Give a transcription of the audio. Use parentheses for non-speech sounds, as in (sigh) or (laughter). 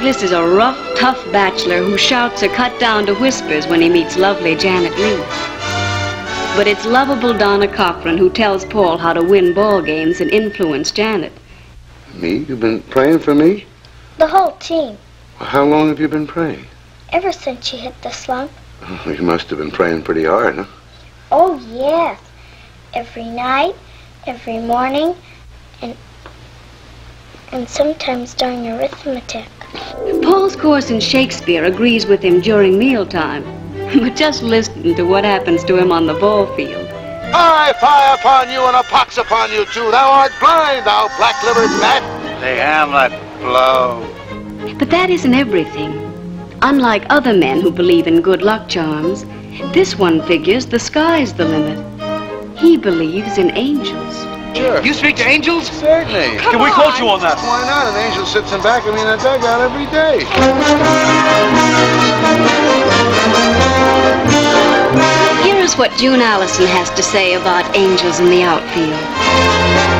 This is a rough, tough bachelor whose shouts are cut down to whispers when he meets lovely Janet Leigh. But it's lovable Donna Corcoran who tells Paul how to win ball games and influence Janet. Me? You've been praying for me? The whole team. Well, how long have you been praying? Ever since she hit the slump. Oh, you must have been praying pretty hard, huh? Oh, yes. Every night, every morning, and and sometimes during arithmetic. Paul's course in Shakespeare agrees with him during mealtime. (laughs) But just listen to what happens to him on the ball field. I fire upon you and a pox upon you too. Thou art blind, thou black-livered bat. Say, Hamlet, blow. But that isn't everything. Unlike other men who believe in good luck charms, this one figures the sky's the limit. He believes in angels. Sure. You speak to angels? Certainly. Can we quote you on that? Why not? An angel sits in back of me in a dugout every day. Here is what June Allyson has to say about angels in the outfield.